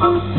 Oh.